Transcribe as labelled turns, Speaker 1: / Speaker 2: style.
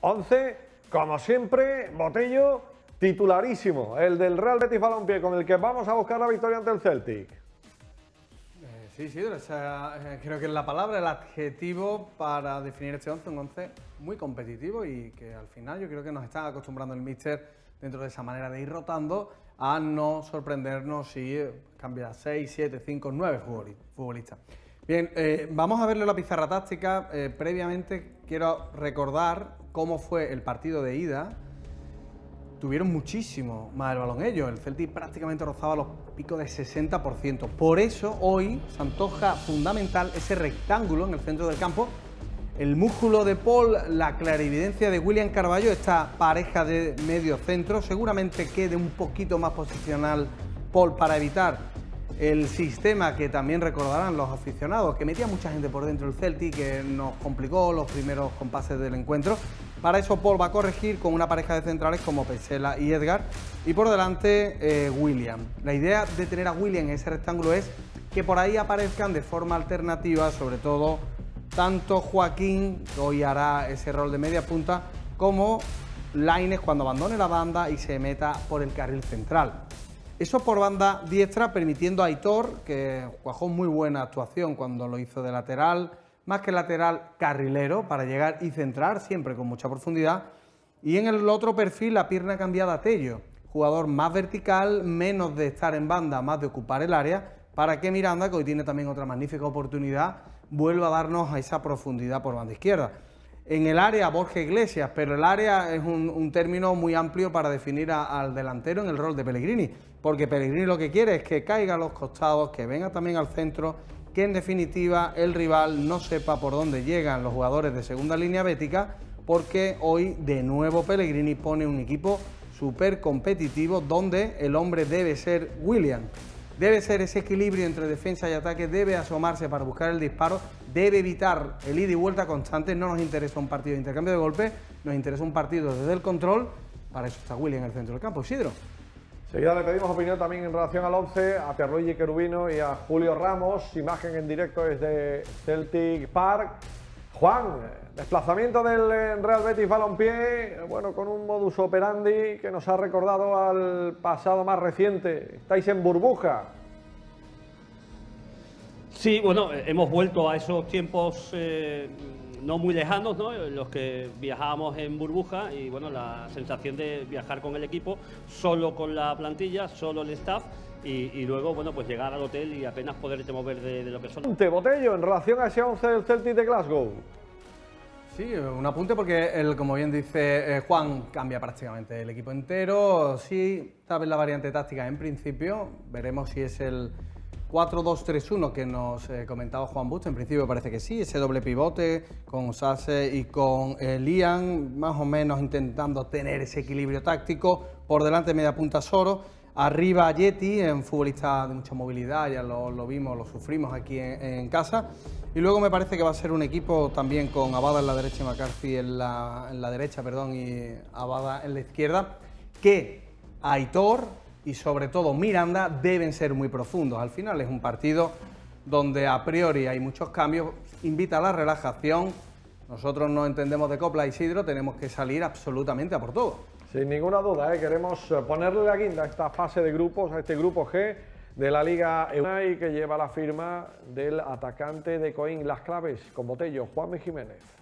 Speaker 1: 11, como siempre, Botello titularísimo, el del Real Betis Balompié, con el que vamos a buscar la victoria ante el Celtic.
Speaker 2: Eh, sí, sí, o sea, eh, creo que es la palabra, el adjetivo para definir este 11, un 11 muy competitivo y que al final yo creo que nos está acostumbrando el míster dentro de esa manera de ir rotando a no sorprendernos si cambia 6, 7, 5, 9 futbolistas. Bien, eh, vamos a verle la pizarra táctica. previamente quiero recordar cómo fue el partido de ida tuvieron muchísimo más el balón ellos. El Celtic prácticamente rozaba los picos de 60%. Por eso hoy se antoja fundamental ese rectángulo en el centro del campo. El músculo de Paul, la clarividencia de William Carballo, esta pareja de medio centro, seguramente quede un poquito más posicional Paul para evitar el sistema que también recordarán los aficionados, que metía mucha gente por dentro del Celtic, que nos complicó los primeros compases del encuentro. Para eso Paul va a corregir con una pareja de centrales como Pesela y Edgar y por delante eh, William. La idea de tener a William en ese rectángulo es que por ahí aparezcan de forma alternativa, sobre todo tanto Joaquín, que hoy hará ese rol de media punta, como Laines cuando abandone la banda y se meta por el carril central. Eso por banda diestra, permitiendo a Aitor, que cuajó muy buena actuación cuando lo hizo de lateral, más que lateral carrilero para llegar y centrar, siempre con mucha profundidad. Y en el otro perfil la pierna cambiada a Tello, jugador más vertical, menos de estar en banda, más de ocupar el área, para que Miranda, que hoy tiene también otra magnífica oportunidad, vuelva a darnos a esa profundidad por banda izquierda. En el área, Borja Iglesias, pero el área es un, término muy amplio para definir al delantero en el rol de Pellegrini, porque Pellegrini lo que quiere es que caiga a los costados, que venga también al centro que en definitiva el rival no sepa por dónde llegan los jugadores de segunda línea bética, porque hoy de nuevo Pellegrini pone un equipo súper competitivo donde el hombre debe ser William. Debe ser ese equilibrio entre defensa y ataque, debe asomarse para buscar el disparo, debe evitar el ida y vuelta constante. No nos interesa un partido de intercambio de golpes, nos interesa un partido desde el control. Para eso está William en el centro del campo. Isidro.
Speaker 1: Seguida le pedimos opinión también en relación al 11 a Pierluigi Querubino y a Julio Ramos. Imagen en directo desde Celtic Park. Juan, desplazamiento del eh, Real Betis Balompié, bueno, con un modus operandi que nos ha recordado al pasado más reciente. Estáis en burbuja.
Speaker 3: Sí, bueno, hemos vuelto a esos tiempos eh, no muy lejanos, ¿no? los que viajábamos en burbuja y bueno, la sensación de viajar con el equipo, solo con la plantilla, solo el staff y, luego bueno, pues llegar al hotel y apenas poderte mover de, lo que son.
Speaker 1: Te Botello, en relación a ese 11 del Celtic de Glasgow.
Speaker 2: Sí, un apunte porque, el, como bien dice eh, Juan, cambia prácticamente el equipo entero. Sí, tal vez la variante táctica en principio, veremos si es el 4-2-3-1 que nos eh, comentaba Juan Bust, en principio parece que sí, ese doble pivote con Sase y con eh, Lian, más o menos intentando tener ese equilibrio táctico, por delante media punta Soro, arriba Yeti, en futbolista de mucha movilidad, ya lo, vimos, lo sufrimos aquí en, casa, y luego me parece que va a ser un equipo también con Abada en la derecha y McCarthy en la, en la derecha, perdón, y Abada en la izquierda, que Aitor, y sobre todo Miranda deben ser muy profundos. Al final es un partido donde a priori hay muchos cambios, invita a la relajación. Nosotros no entendemos de Copla y Isidro, tenemos que salir absolutamente a por todo.
Speaker 1: Sin ninguna duda, ¿eh? queremos ponerle la guinda a esta fase de grupos, a este grupo G de la Liga y que lleva la firma del atacante de Coín Las Claves con Botello, Juan Jiménez.